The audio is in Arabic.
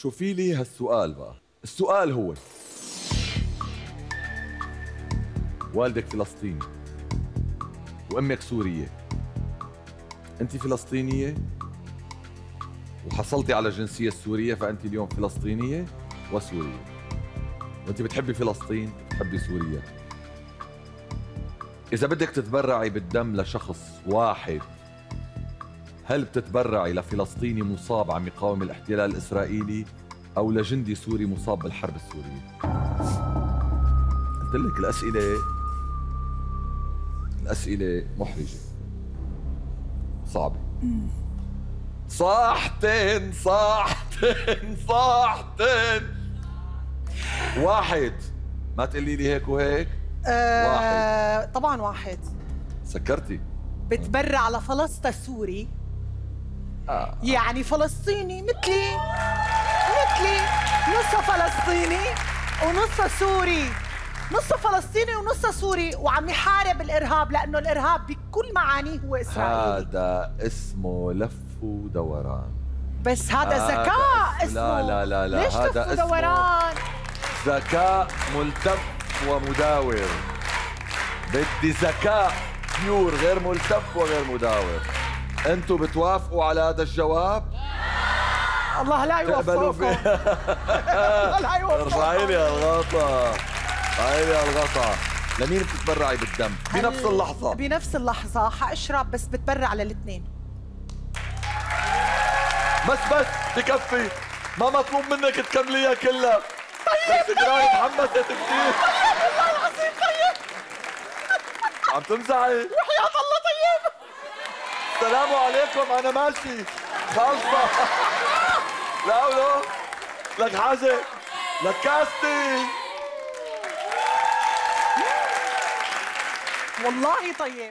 شوفي لي هالسؤال بقى. السؤال هو والدك فلسطيني وأمك سورية. انت فلسطينية؟ وحصلتي على الجنسية السورية فانت اليوم فلسطينية وسورية. وانت بتحبي فلسطين بتحبي سوريا. إذا بدك تتبرعي بالدم لشخص واحد هل بتتبرعي لفلسطيني مصاب عم يقاوم الاحتلال الإسرائيلي أو لجندي سوري مصاب بالحرب السورية؟ قلت لك الأسئلة الأسئلة محرجة. صعبة. صاحتين صاحتين صاحتين. واحد. ما تقولي لي هيك وهيك؟ آه واحد. طبعا واحد. سكرتي. بتبرع لفلسطة سوري. يعني فلسطيني مثلي مثلي نصها فلسطيني ونصها سوري. نصها فلسطيني ونصها سوري وعم يحارب الإرهاب لأنه الإرهاب بكل معانيه هو إسرائيلي. هذا اسمه لف ودوران بس هذا ذكاء اسم- اسمه. لا لا لا لا ليش هذا لف ودوران ذكاء ملتف ومداور. بدي ذكاء بيور غير ملتف وغير مداور. أنتوا بتوافقوا على هذا الجواب؟ الله لا يوفقكم. الله لا ارفعي لي يوفقكم هالغطا ارفعي لي هالغطا لمين بتتبرعي بالدم؟ بنفس اللحظة. بنفس اللحظة. حأشرب بس بتبرع للاثنين بس بس بكفي ما مطلوب منك تكمليها كلها. بس جراي تحمست كثير والله العظيم طيب. عم تمزحي وحياة الله طيب. السلام عليكم أنا ماشي. خالصة لا. لك حاجة؟ لك كاستي. والله طيب.